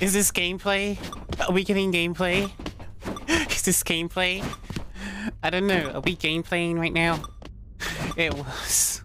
Is this gameplay? Are we getting gameplay? Is this gameplay? I don't know. Are we gameplaying right now? It was.